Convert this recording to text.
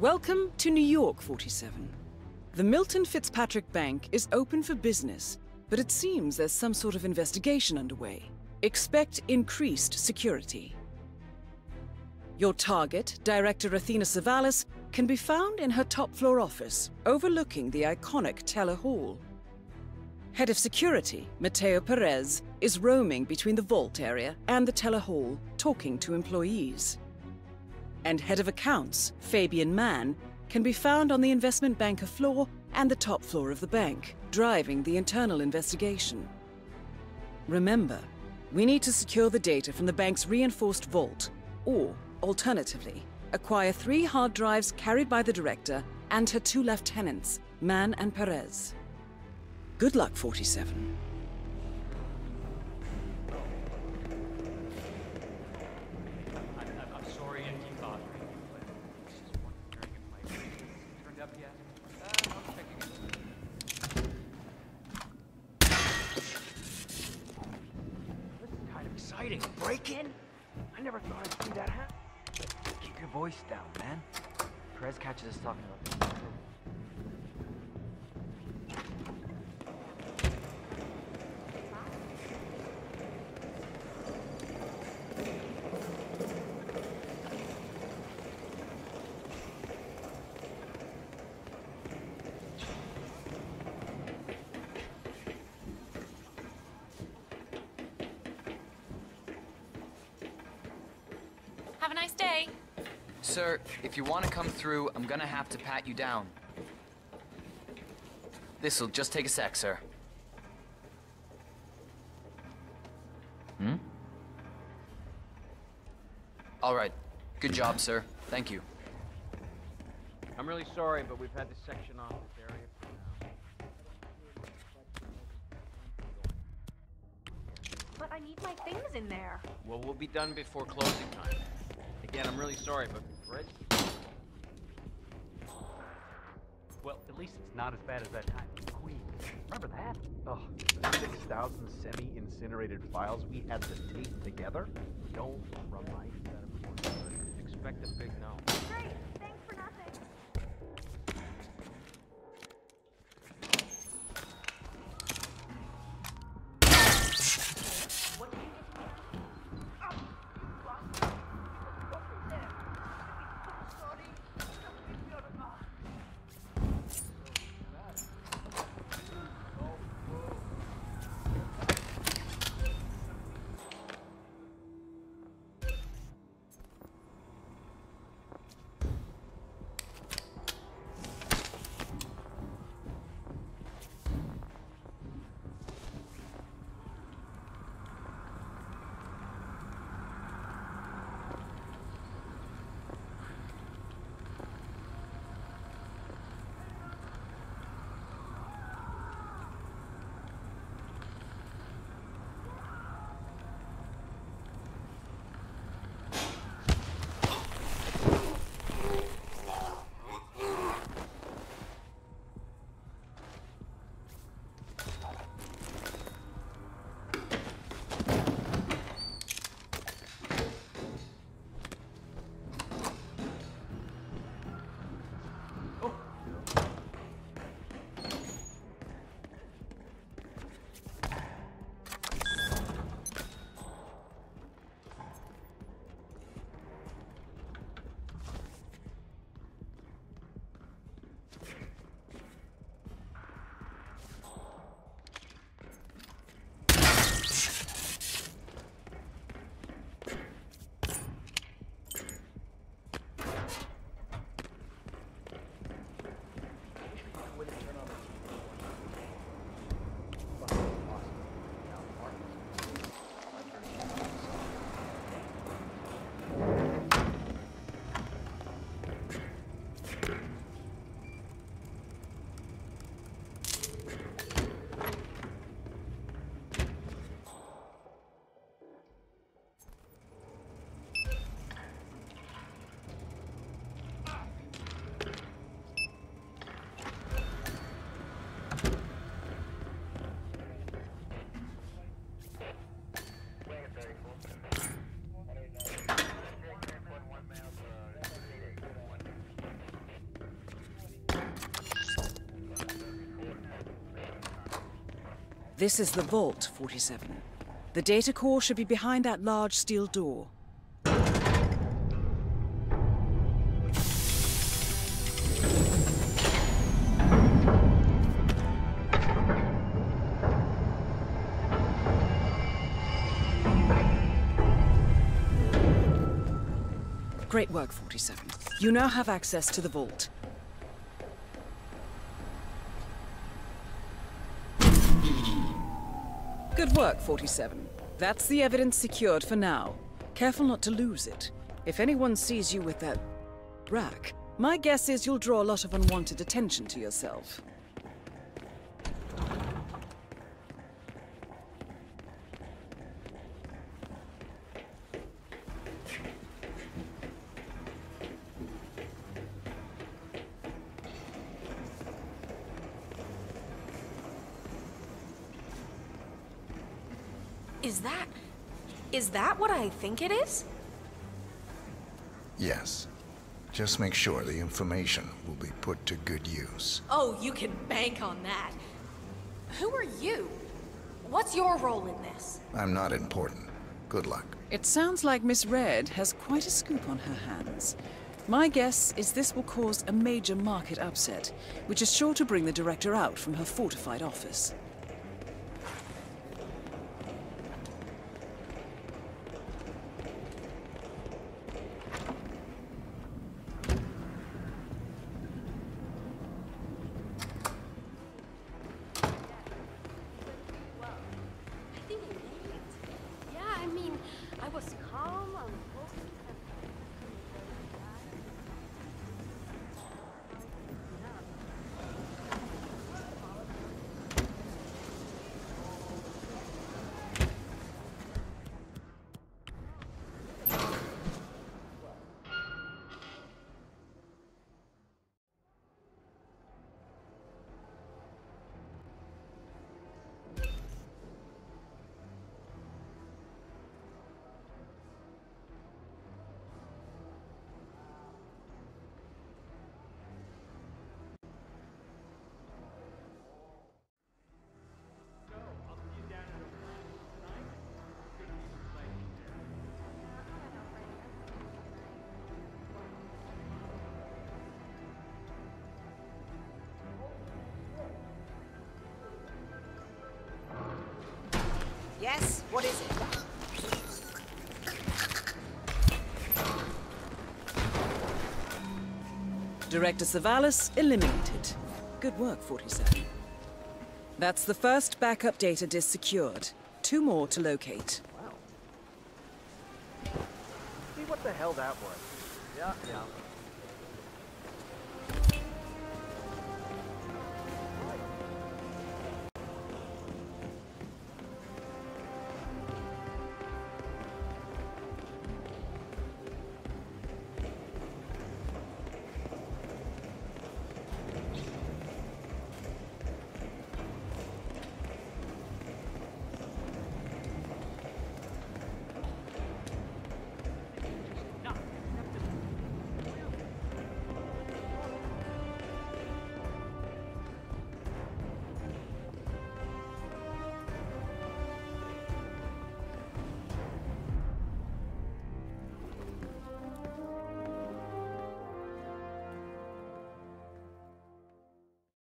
Welcome to New York 47. The Milton Fitzpatrick Bank is open for business, but it seems there's some sort of investigation underway. Expect increased security. Your target, Director Athena Savalas, can be found in her top floor office, overlooking the iconic Teller Hall. Head of Security, Mateo Perez, is roaming between the vault area and the Teller Hall, talking to employees. And Head of Accounts, Fabian Mann, can be found on the investment banker floor and the top floor of the bank, driving the internal investigation. Remember, we need to secure the data from the bank's reinforced vault, or, alternatively, acquire three hard drives carried by the director and her two lieutenants, Mann and Perez. Good luck, 47. Exciting. Break in? I never thought I'd see that happen. Keep your voice down, man. Perez catches us talking about this. Have a nice day. Sir, if you want to come through, I'm gonna have to pat you down. This'll just take a sec, sir. Hmm? All right. Good job, sir. Thank you. I'm really sorry, but we've had to section off this area for now. But I need my things in there. Well, we'll be done before closing time. Again, I'm really sorry, but Fred... Well, at least it's not as bad as that time in Queens. Remember that? Oh, the 6,000 semi-incinerated files we had to tape together? Don't remind me. Expect a big no. This is the vault, 47. The data core should be behind that large steel door. Great work, 47. You now have access to the vault. Good work, 47. That's the evidence secured for now. Careful not to lose it. If anyone sees you with that rack, my guess is you'll draw a lot of unwanted attention to yourself. Is that. Is that what I think it is? Yes. Just make sure the information will be put to good use. Oh, you can bank on that. Who are you? What's your role in this? I'm not important. Good luck. It sounds like Miss Red has quite a scoop on her hands. My guess is this will cause a major market upset, which is sure to bring the director out from her fortified office. Yes? What is it? Director Savalas eliminated. Good work, 47. That's the first backup data disk secured. Two more to locate. Wow. See what the hell that was. Yeah, yeah.